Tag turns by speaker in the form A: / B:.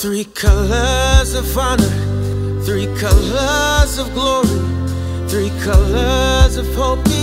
A: Three colors of honor, three colors of glory, three colors of hope.